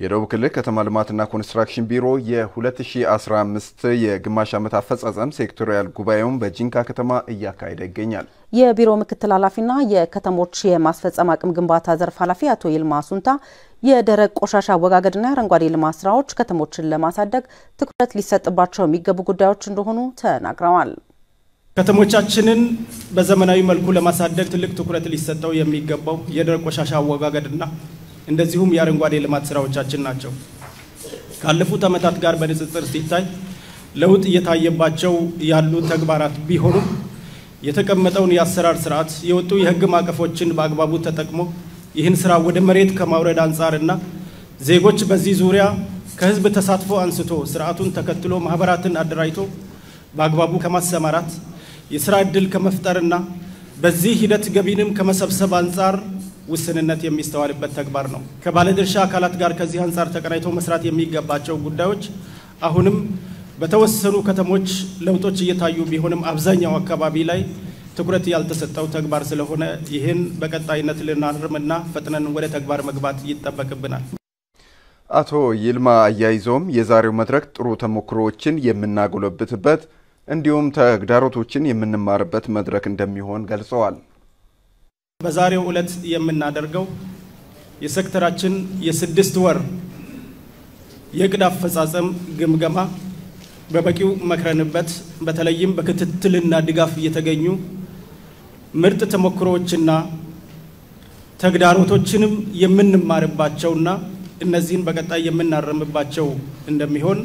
የደቡብ ክልል ከተማ ልማትና ኮንስትራክሽን ቢሮ የ2015 የግማሽ ዓመት አፈጻጸም sectorial ጉባኤውን በጂንካ ከተማ እያካሄደ ይገኛል። የቢሮ ምክትል ኃላፊና የከተሞች የማስፈጸም አቅም ግንባታ ዘርፍ ኃላፊ አቶ ይልማ ሱንታ የደረቅ ቆሻሻ አወጋገድና የአረንጓዴ ልማት ስራዎች ከተሞችን ለማሳደግ ትኩረት ሊሰጥባቸው የሚገቡ ጉዳዮች እንደሆኑ ተናግረዋል። ከተሞቻችንን በዘመናዊ መልኩ ለማሳደግ ትልቅ ትኩረት ሊሰጠው የሚገባው የደረቅ ቆሻሻ አወጋገድና እንደዚሁም የአረንጓዴ ልማት ስራዎቻችን ናቸው። ካለፉት ዓመታት ጋር በንጽጽር ሲታይ ለውጥ እየታየባቸው ያሉ ተግባራት ቢሆኑም የተቀመጠውን የአሰራር ስርዓት የወጡ የሕግ ማዕቀፎችን በአግባቡ ተጠቅሞ ይህን ስራ ወደ መሬት ከማውረድ አንጻርና ዜጎች በዚህ ዙሪያ ከህዝብ ተሳትፎ አንስቶ ስርዓቱን ተከትሎ ማህበራትን አደራጅቶ በአግባቡ ከማሰማራት የስራ ዕድል ከመፍጠርና በዚህ ሂደት ገቢንም ከመሰብሰብ አንጻር ውስንነት የሚስተዋልበት ተግባር ነው። ከባለድርሻ አካላት ጋር ከዚህ አንጻር ተቀናይቶ መስራት የሚገባቸው ጉዳዮች አሁንም በተወሰኑ ከተሞች ለውጦች እየታዩ ቢሆንም አብዛኛው አካባቢ ላይ ትኩረት ያልተሰጠው ተግባር ስለሆነ ይህን በቀጣይነት ልናርምና ፈጥነን ወደ ተግባር መግባት ይጠበቅብናል። አቶ ይልማ አያይዘውም የዛሬው መድረክ ጥሩ ተሞክሮዎችን የምናጎለብትበት እንዲሁም ተግዳሮቶችን የምንማርበት መድረክ እንደሚሆን ገልጸዋል። በዛሬው ዕለት የምናደርገው የሴክተራችን የስድስት ወር የዕቅድ አፈጻጸም ግምገማ በበቂው መክረንበት በተለይም በክትትልና ድጋፍ እየተገኙ ምርጥ ተሞክሮዎችና ተግዳሮቶችንም የምንማርባቸውና እነዚህን በቀጣይ የምናረምባቸው እንደሚሆን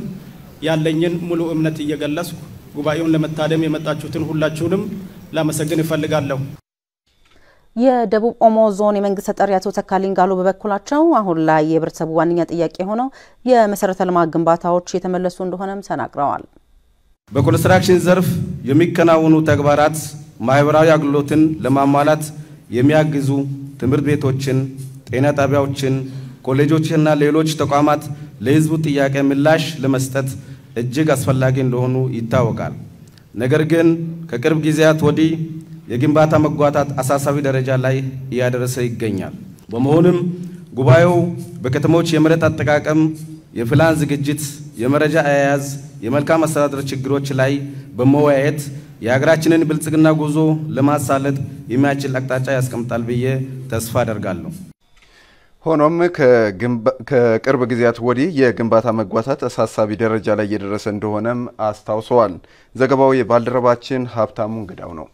ያለኝን ሙሉ እምነት እየገለጽኩ ጉባኤውን ለመታደም የመጣችሁትን ሁላችሁንም ላመሰግን እፈልጋለሁ። የደቡብ ኦሞ ዞን የመንግስት ተጠሪ አቶ ተካልኝ ጋሎ በበኩላቸው አሁን ላይ የህብረተሰቡ ዋነኛ ጥያቄ የሆነው የመሰረተ ልማት ግንባታዎች የተመለሱ እንደሆነም ተናግረዋል። በኮንስትራክሽን ዘርፍ የሚከናወኑ ተግባራት ማህበራዊ አገልግሎትን ለማሟላት የሚያግዙ ትምህርት ቤቶችን፣ ጤና ጣቢያዎችን፣ ኮሌጆችና ሌሎች ተቋማት ለህዝቡ ጥያቄ ምላሽ ለመስጠት እጅግ አስፈላጊ እንደሆኑ ይታወቃል። ነገር ግን ከቅርብ ጊዜያት ወዲህ የግንባታ መጓታት አሳሳቢ ደረጃ ላይ እያደረሰ ይገኛል። በመሆኑም ጉባኤው በከተሞች የመሬት አጠቃቀም፣ የፕላን ዝግጅት፣ የመረጃ አያያዝ፣ የመልካም አስተዳደር ችግሮች ላይ በመወያየት የሀገራችንን ብልጽግና ጉዞ ለማሳለጥ የሚያስችል አቅጣጫ ያስቀምጣል ብዬ ተስፋ አደርጋለሁ። ሆኖም ከቅርብ ጊዜያት ወዲህ የግንባታ መጓታት አሳሳቢ ደረጃ ላይ እየደረሰ እንደሆነም አስታውሰዋል። ዘገባው የባልደረባችን ሀብታሙ እንግዳው ነው።